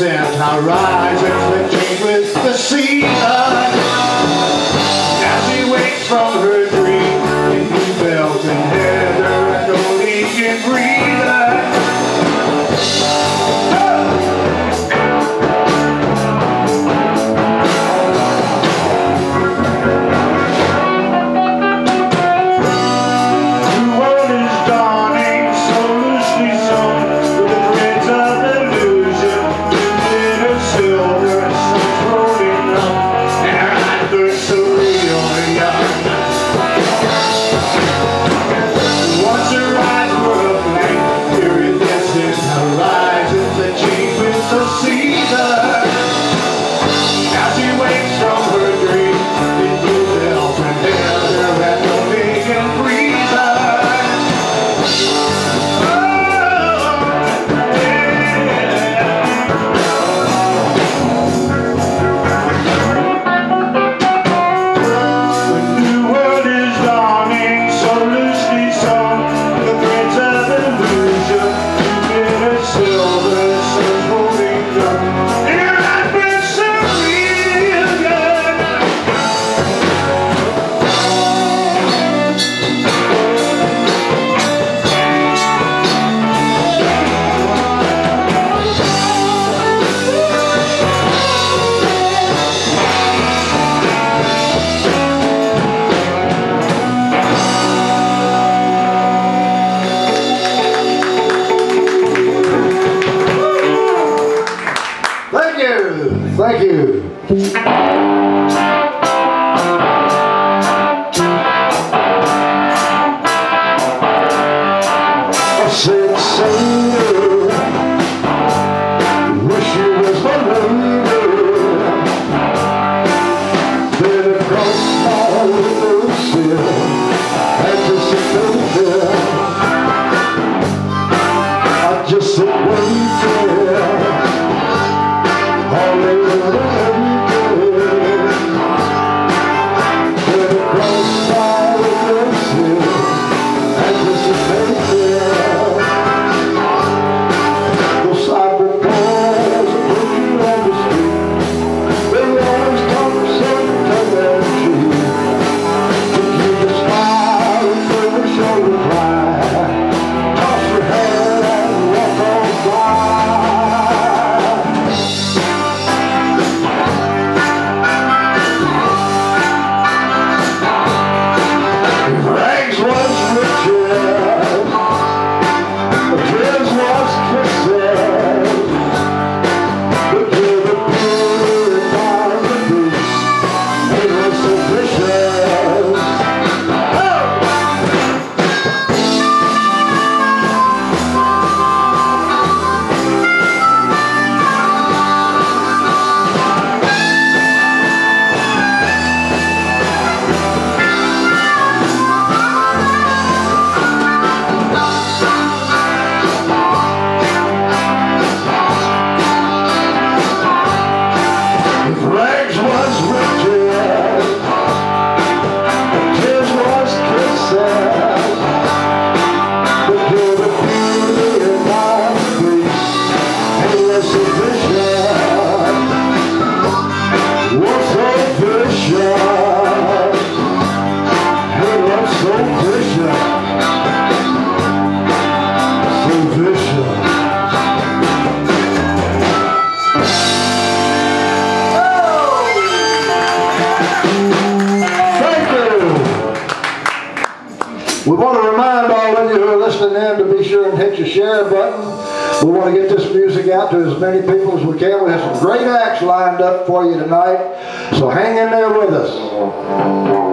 iridescent horizons that Thank you. Música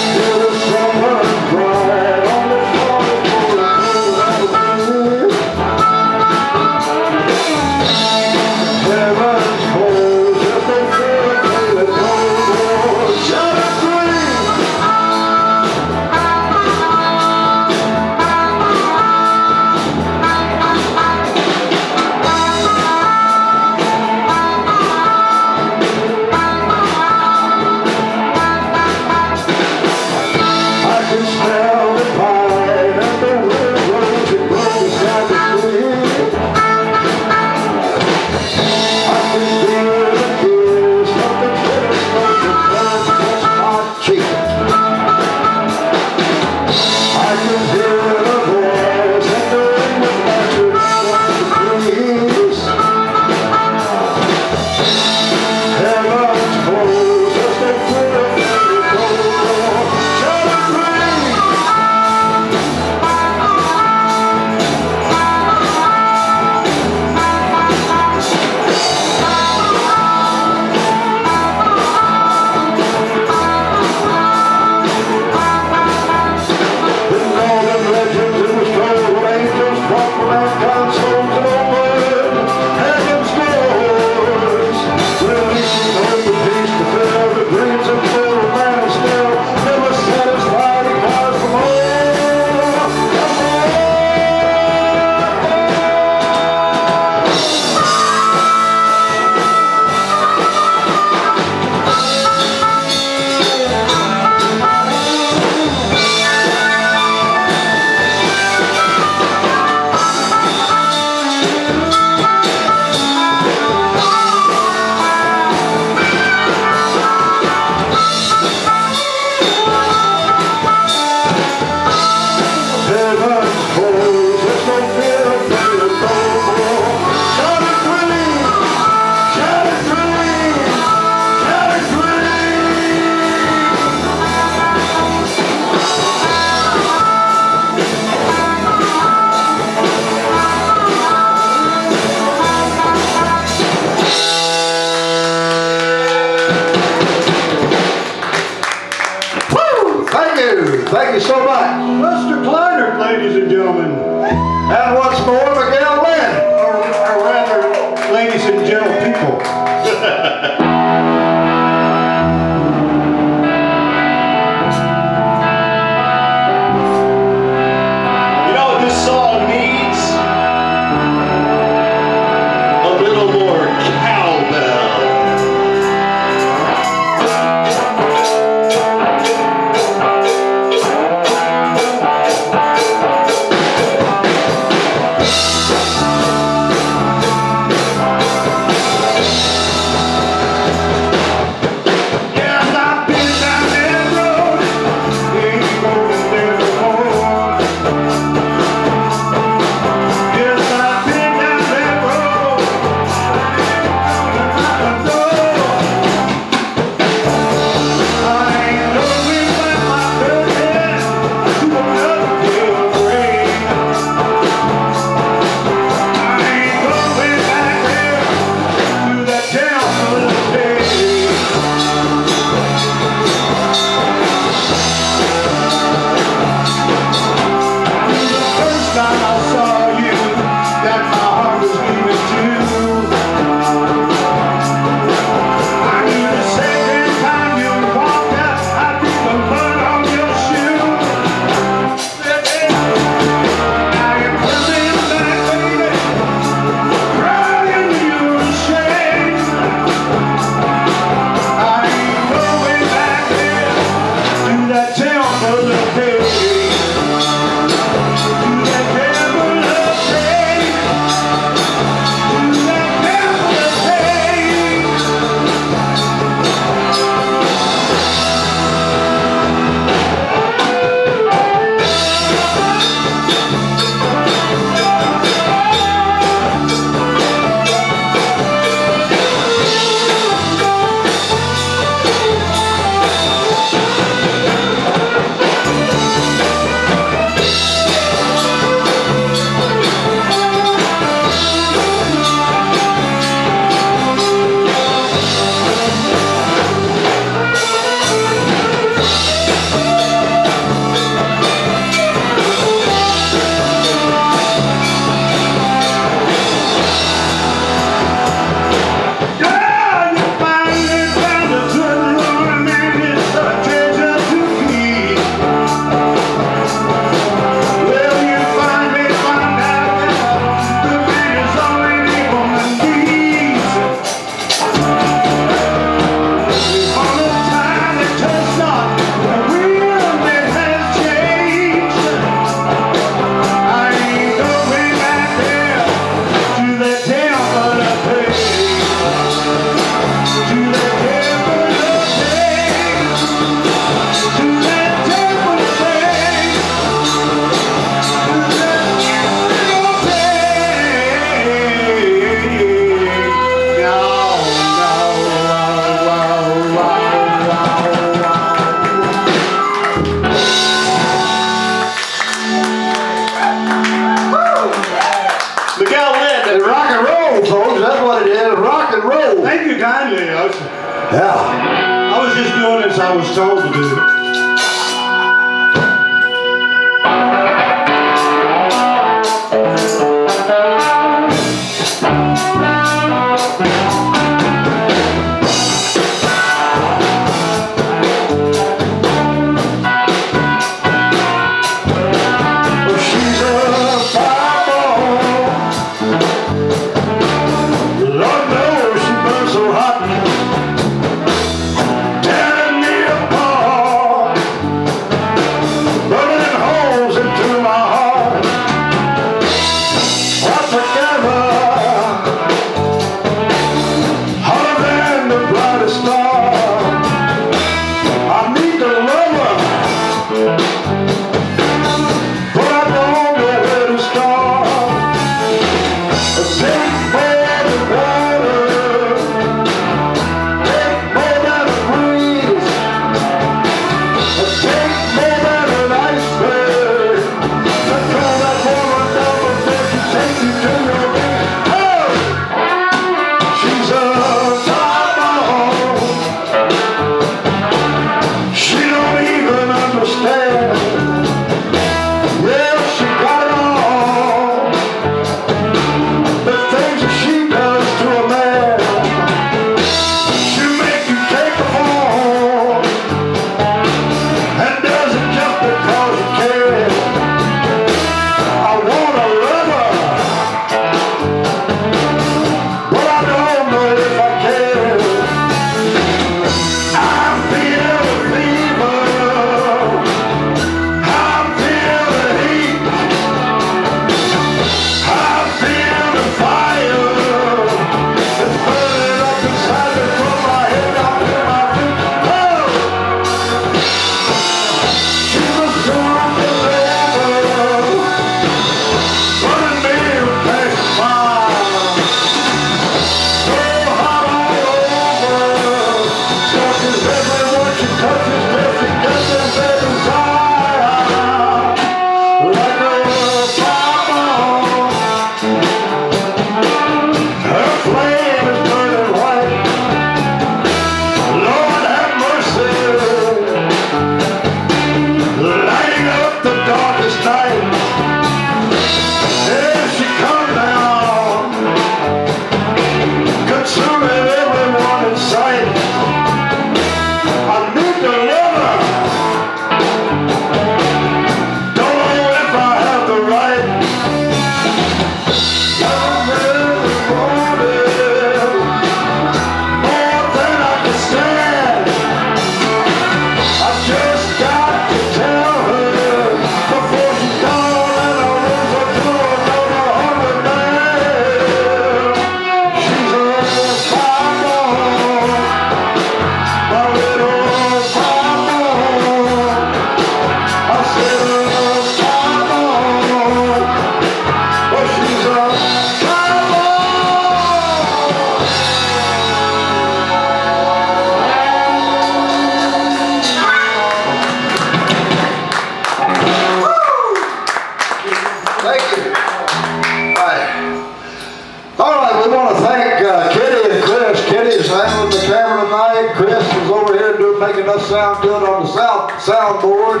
making us sound good on the sound soundboard.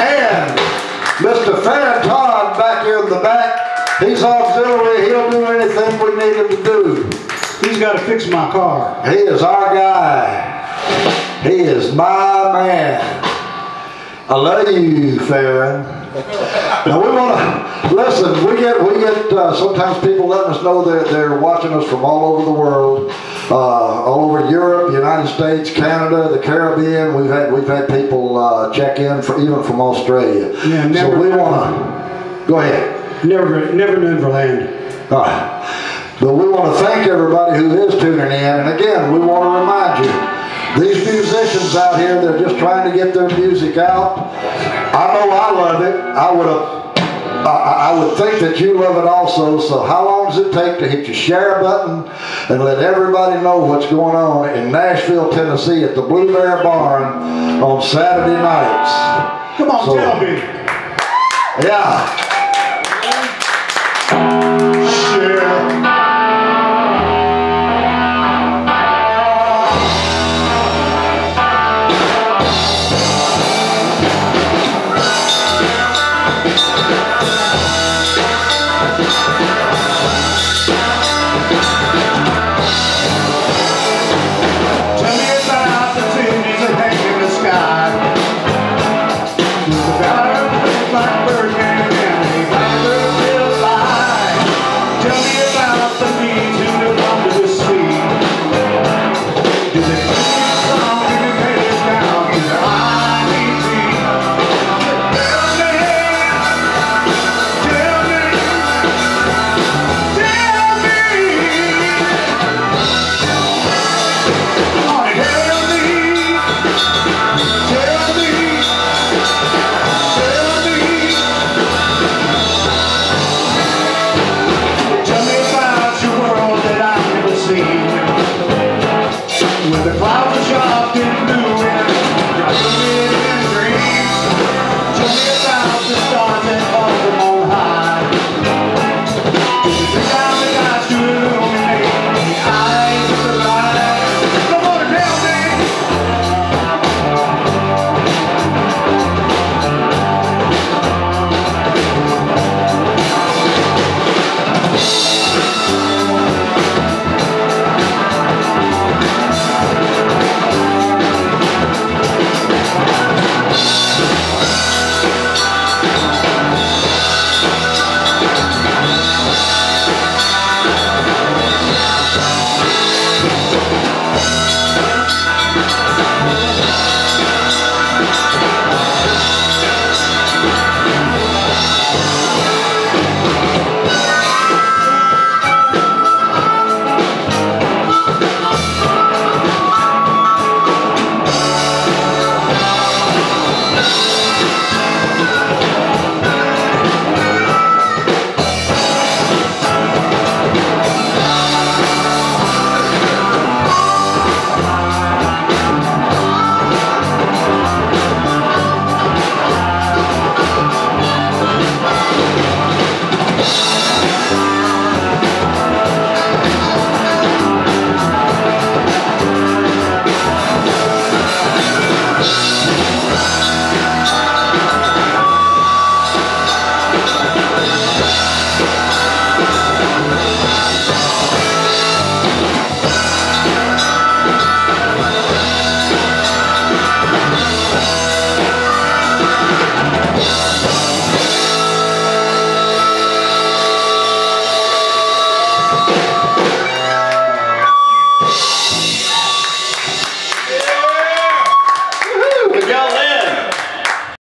And Mr. Fan Todd back here in the back, he's auxiliary. He'll do anything we need him to do. He's got to fix my car. He is our guy. He is my man. I love you, Farron. Now we want to listen. We get we get uh, sometimes people letting us know they're they're watching us from all over the world, uh, all over Europe, the United States, Canada, the Caribbean. We've had we've had people uh, check in for even from Australia. Yeah, never, so we want to go ahead. Never, never Neverland. All right. But we want to thank everybody who is tuning in. And again, we want to remind you, these musicians out here, they're just trying to get their music out. I know I love it. I would have. I, I would think that you love it also. So how long does it take to hit your share button and let everybody know what's going on in Nashville, Tennessee at the Blue Bear Barn on Saturday nights? Come on, So- tell me. Yeah.